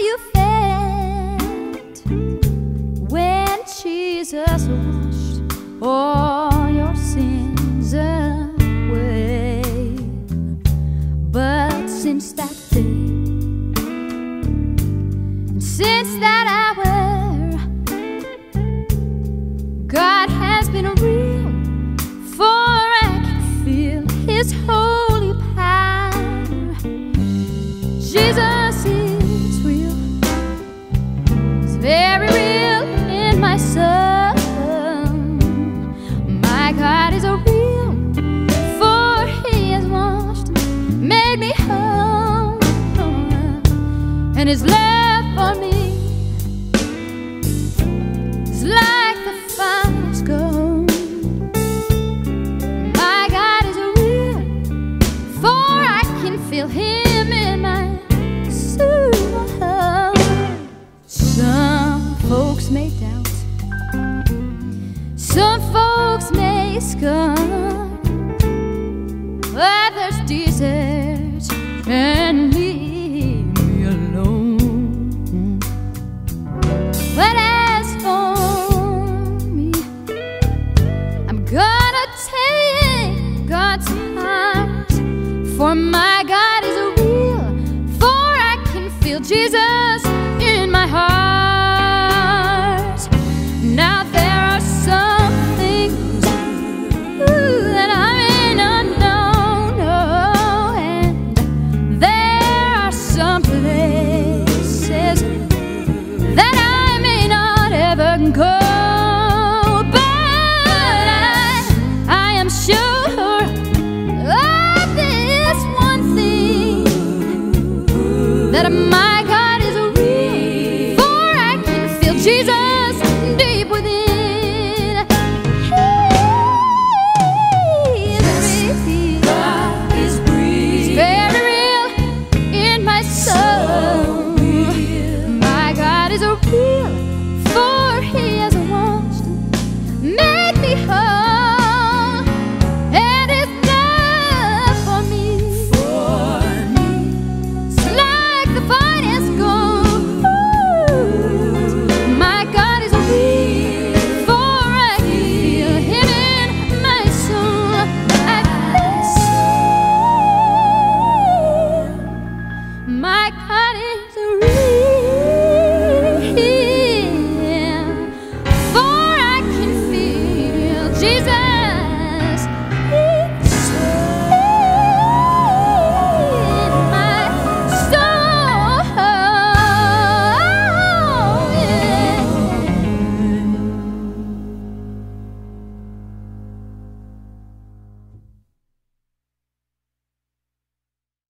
you felt when Jesus washed all your sins away. But since that day, and since that hour, God has been real. Very real in my soul. My God is a real, for He has washed, made me whole, and His love for me is like some folks may scorn, others desert and leave me alone. But as for me, I'm gonna take God's heart, for my God is real, for I can feel Jesus Jesus deep within. He is real. God is real. Very real in my soul. My God is a real, for He has washed, made me whole.